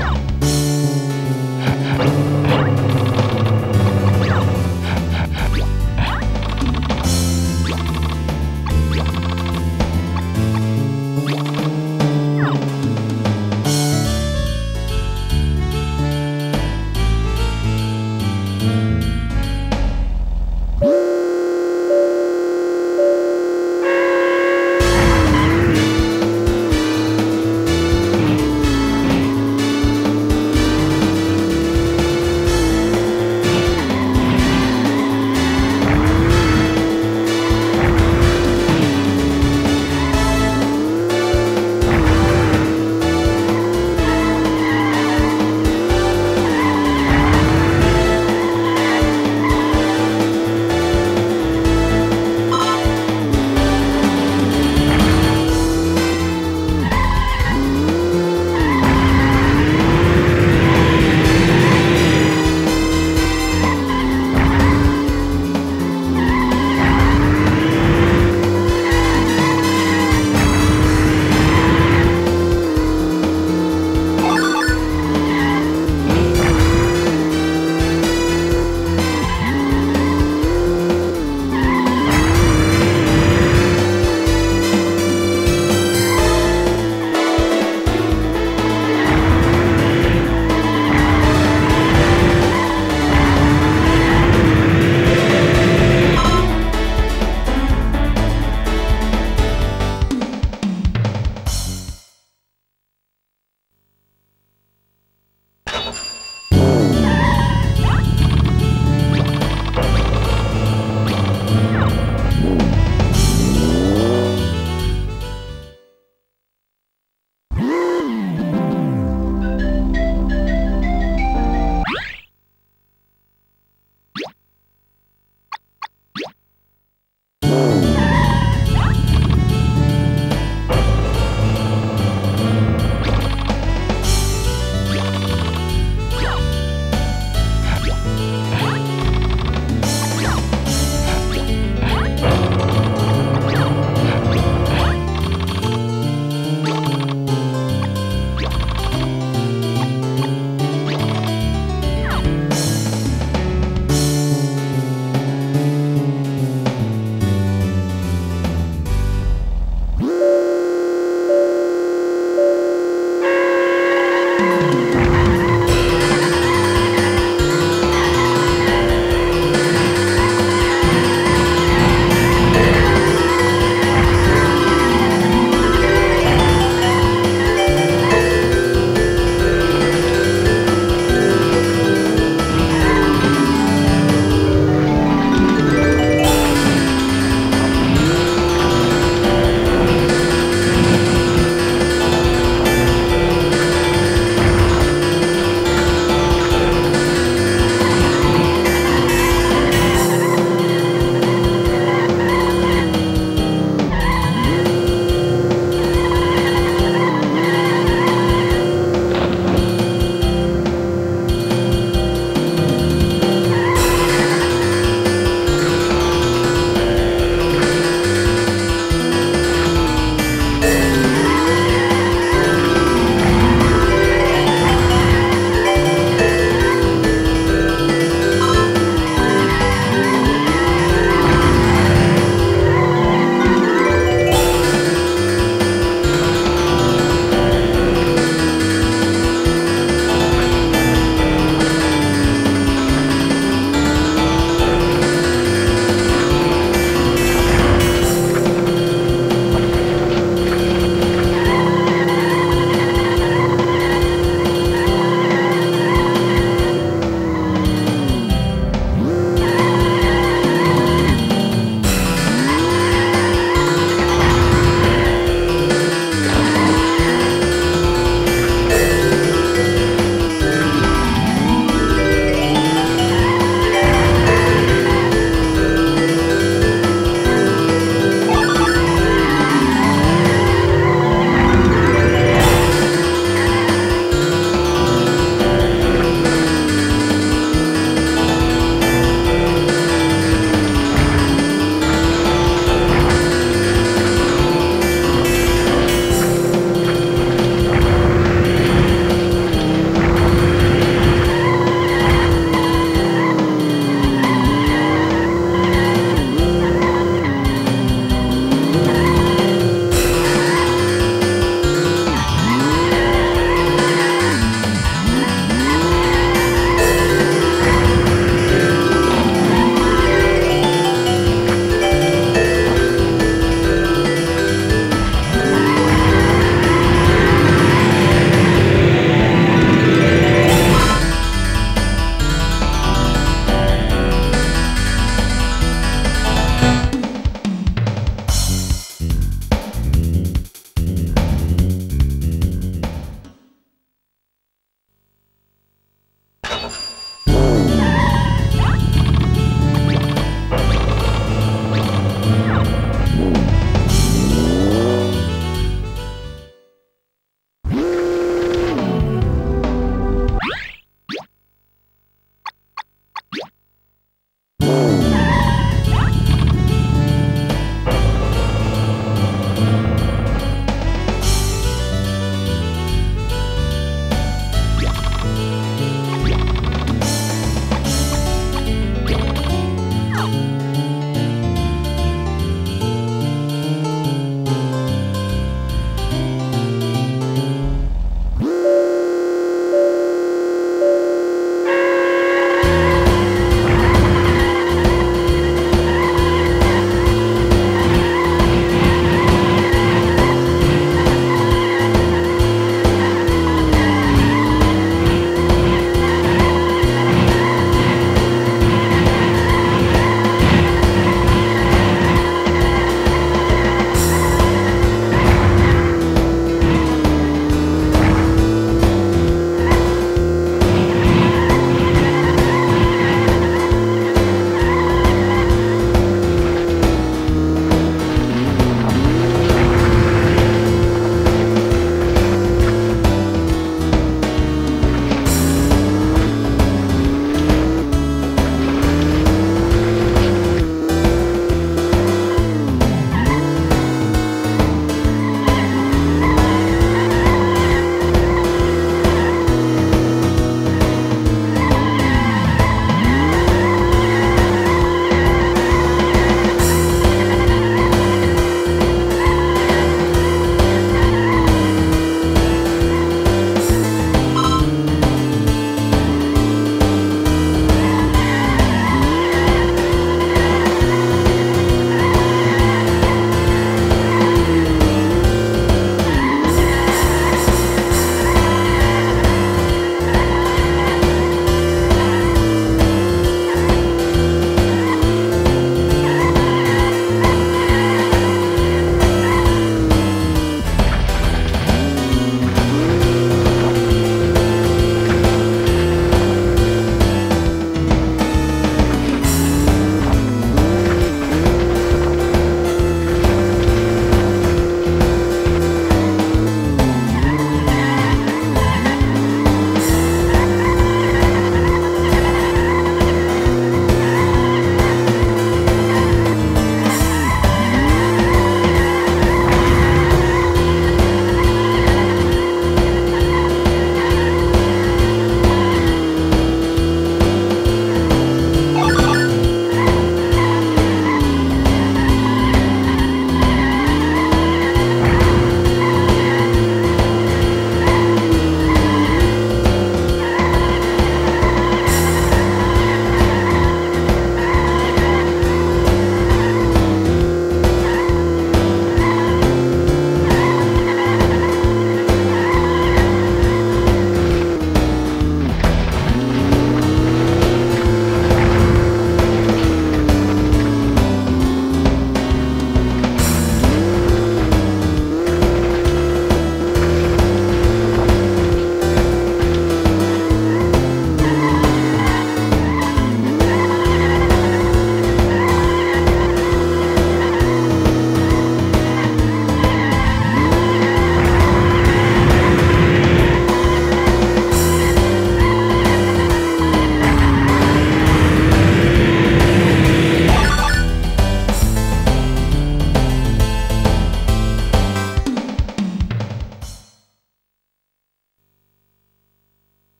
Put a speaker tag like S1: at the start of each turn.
S1: Go!